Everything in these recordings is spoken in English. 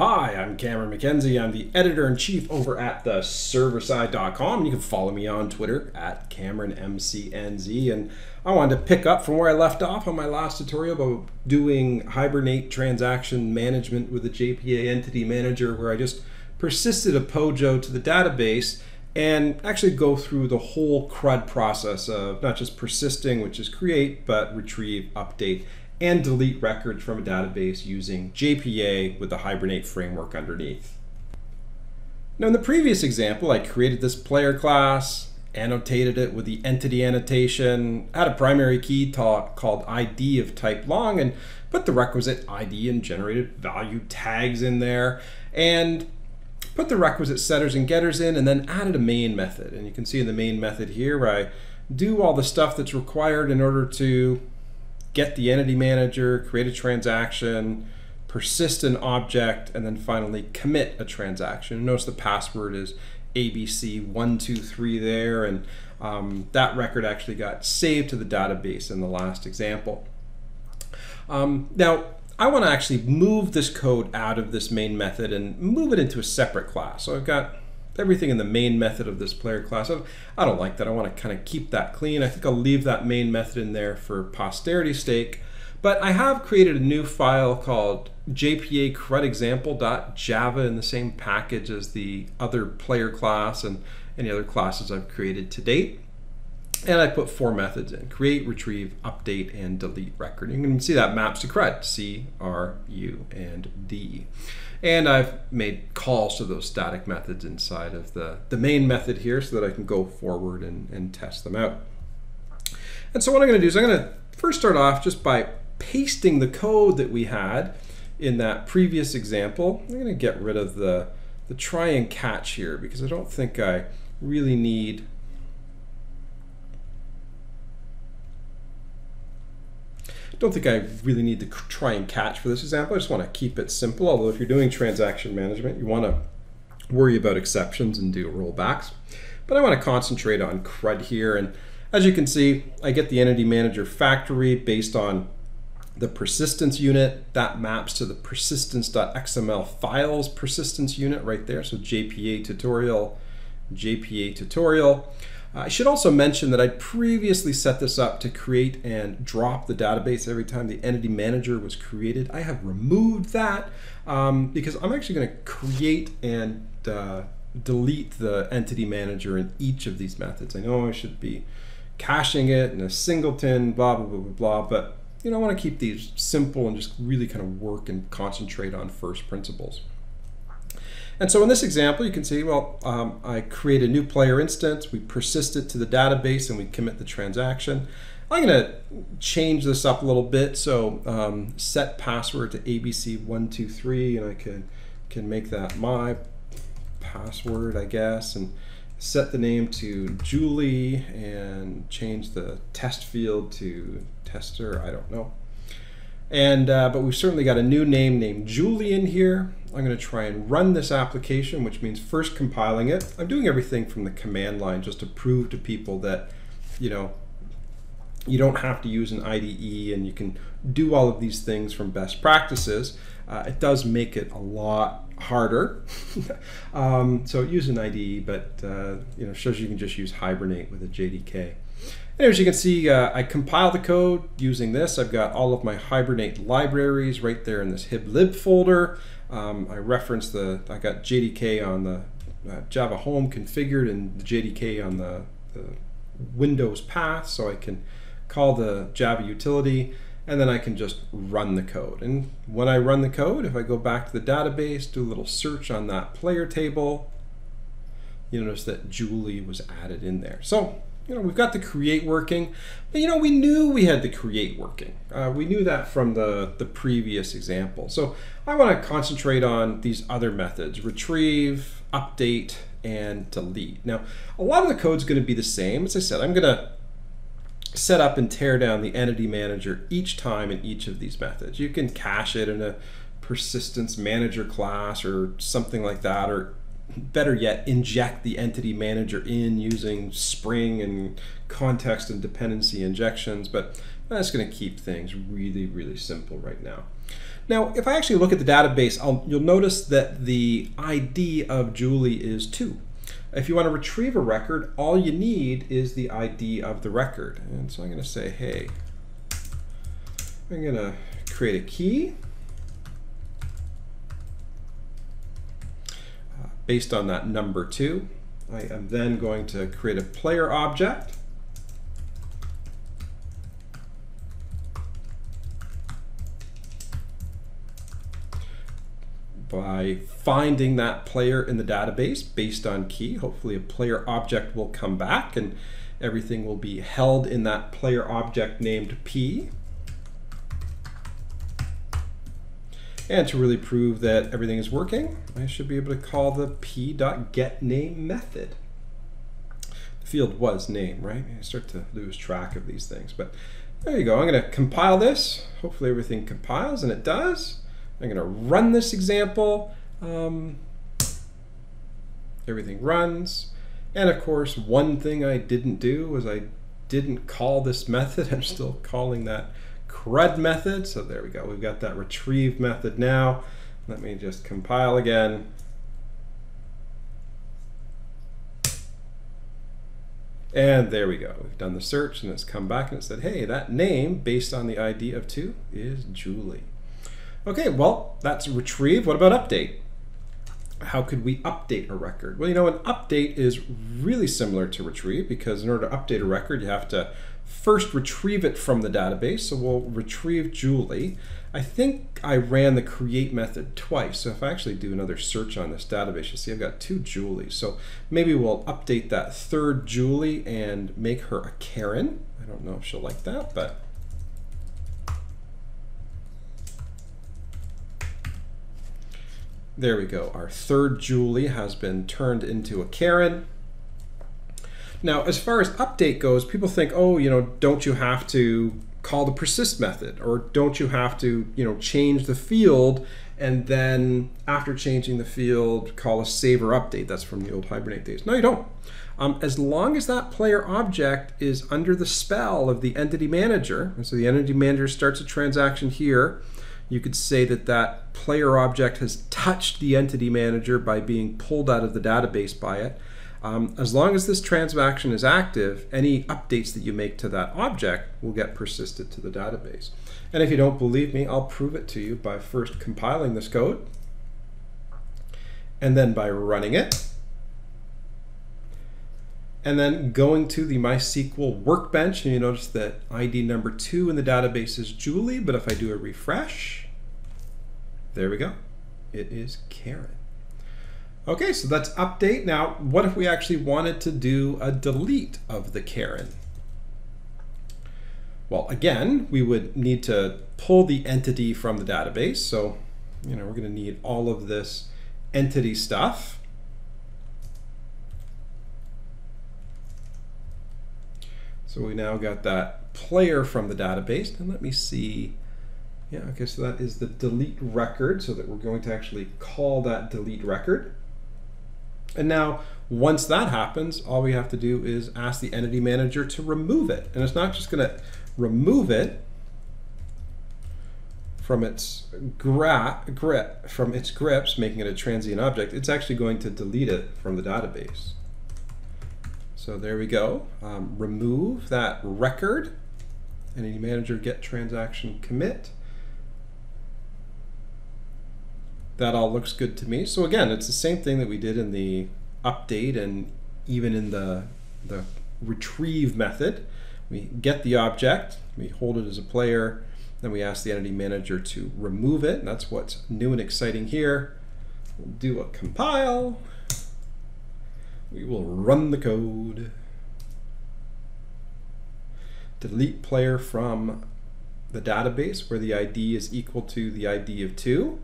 Hi, I'm Cameron McKenzie. I'm the editor in chief over at the serverside.com. You can follow me on Twitter at CameronMCNZ. And I wanted to pick up from where I left off on my last tutorial about doing Hibernate transaction management with the JPA Entity Manager, where I just persisted a POJO to the database and actually go through the whole CRUD process of not just persisting, which is create, but retrieve, update, and delete records from a database using JPA with the Hibernate framework underneath. Now in the previous example, I created this player class, annotated it with the entity annotation, had a primary key called ID of type long, and put the requisite ID and generated value tags in there, and put the requisite setters and getters in, and then added a main method. And you can see in the main method here I do all the stuff that's required in order to get the entity manager, create a transaction, persist an object, and then finally commit a transaction. Notice the password is ABC123 there, and um, that record actually got saved to the database in the last example. Um, now, I want to actually move this code out of this main method and move it into a separate class. So I've got everything in the main method of this player class. I don't like that. I want to kind of keep that clean. I think I'll leave that main method in there for posterity's sake. But I have created a new file called jpa crudexample.java in the same package as the other player class and any other classes I've created to date. And I put four methods in, create, retrieve, update, and delete record. You can see that maps to CRUD, C, R, U, and D. And I've made calls to those static methods inside of the, the main method here so that I can go forward and, and test them out. And so what I'm going to do is I'm going to first start off just by pasting the code that we had in that previous example. I'm going to get rid of the, the try and catch here because I don't think I really need don't think I really need to try and catch for this example. I just want to keep it simple. Although if you're doing transaction management, you want to worry about exceptions and do rollbacks. But I want to concentrate on CRUD here. And as you can see, I get the entity manager factory based on the persistence unit. That maps to the persistence.xml files persistence unit right there. So JPA tutorial, JPA tutorial. I should also mention that I previously set this up to create and drop the database every time the entity manager was created. I have removed that um, because I'm actually going to create and uh, delete the entity manager in each of these methods. I know I should be caching it in a singleton, blah, blah, blah, blah, blah, but you know, I want to keep these simple and just really kind of work and concentrate on first principles. And so in this example, you can see, well, um, I create a new player instance, we persist it to the database, and we commit the transaction. I'm going to change this up a little bit. So um, set password to ABC123, and I can, can make that my password, I guess, and set the name to Julie and change the test field to tester, I don't know. And, uh, but we've certainly got a new name named Julian here. I'm going to try and run this application, which means first compiling it. I'm doing everything from the command line just to prove to people that, you know, you don't have to use an IDE and you can do all of these things from best practices. Uh, it does make it a lot harder. um, so use an IDE, but uh, you know shows you can just use Hibernate with a JDK. And as you can see, uh, I compile the code using this. I've got all of my Hibernate libraries right there in this hiblib folder. Um, I reference the, I got JDK on the uh, Java home configured and the JDK on the, the Windows path so I can call the Java utility and then I can just run the code. And when I run the code, if I go back to the database, do a little search on that player table, you notice that Julie was added in there. So you know, we've got the create working, but you know, we knew we had the create working. Uh, we knew that from the, the previous example. So I want to concentrate on these other methods, retrieve, update, and delete. Now, a lot of the code is going to be the same. As I said, I'm going to set up and tear down the entity manager each time in each of these methods. You can cache it in a persistence manager class or something like that, or better yet, inject the entity manager in using Spring and context and dependency injections, but that's going to keep things really, really simple right now. Now, if I actually look at the database, I'll, you'll notice that the ID of Julie is 2. If you want to retrieve a record, all you need is the ID of the record. And so I'm going to say, hey, I'm going to create a key. Based on that number 2. I am then going to create a player object. by finding that player in the database based on key. Hopefully a player object will come back and everything will be held in that player object named P. And to really prove that everything is working, I should be able to call the p.getName method. The field was name, right? I start to lose track of these things, but there you go. I'm going to compile this. Hopefully everything compiles, and it does. I'm going to run this example. Um, everything runs. And of course, one thing I didn't do was I didn't call this method. I'm still calling that CRUD method. So there we go. We've got that retrieve method now. Let me just compile again. And there we go. We've done the search and it's come back and it said, hey, that name based on the ID of 2 is Julie. Okay, well, that's retrieve. What about update? How could we update a record? Well, you know, an update is really similar to retrieve because in order to update a record, you have to first retrieve it from the database. So we'll retrieve Julie. I think I ran the create method twice. So if I actually do another search on this database, you'll see I've got two Julies. So maybe we'll update that third Julie and make her a Karen. I don't know if she'll like that, but There we go. Our third Julie has been turned into a Karen. Now, as far as update goes, people think, oh, you know, don't you have to call the persist method or don't you have to, you know, change the field and then after changing the field, call a save or update. That's from the old Hibernate days. No, you don't. Um, as long as that player object is under the spell of the entity manager, and so the entity manager starts a transaction here, you could say that that player object has touched the entity manager by being pulled out of the database by it. Um, as long as this transaction is active, any updates that you make to that object will get persisted to the database. And if you don't believe me, I'll prove it to you by first compiling this code and then by running it and then going to the MySQL workbench, and you notice that ID number two in the database is Julie, but if I do a refresh, there we go. It is Karen. Okay, so that's update. Now, what if we actually wanted to do a delete of the Karen? Well, again, we would need to pull the entity from the database. So, you know, we're going to need all of this entity stuff. So we now got that player from the database. And let me see. Yeah, okay, so that is the delete record, so that we're going to actually call that delete record. And now, once that happens, all we have to do is ask the entity manager to remove it. And it's not just going to remove it from its grip, from its grips, making it a transient object. It's actually going to delete it from the database. So there we go. Um, remove that record. Entity manager get transaction commit. That all looks good to me. So again, it's the same thing that we did in the update and even in the, the retrieve method. We get the object, we hold it as a player, then we ask the entity manager to remove it. And that's what's new and exciting here. We'll do a compile. We will run the code. Delete player from the database where the ID is equal to the ID of 2.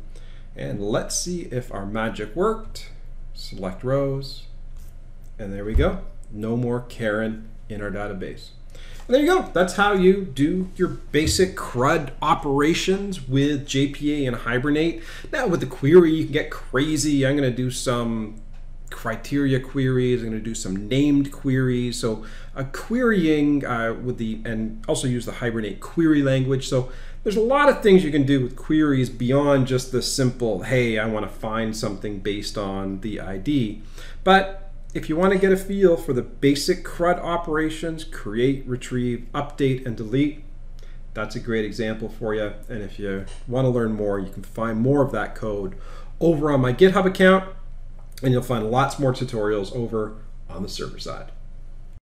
And let's see if our magic worked. Select rows. And there we go. No more Karen in our database. And there you go. That's how you do your basic CRUD operations with JPA and Hibernate. Now with the query, you can get crazy. I'm going to do some criteria queries. I'm going to do some named queries. So uh, querying uh, with the and also use the Hibernate query language. So there's a lot of things you can do with queries beyond just the simple, hey, I want to find something based on the ID. But if you want to get a feel for the basic CRUD operations, create, retrieve, update, and delete, that's a great example for you. And if you want to learn more, you can find more of that code over on my GitHub account, and you'll find lots more tutorials over on the server side.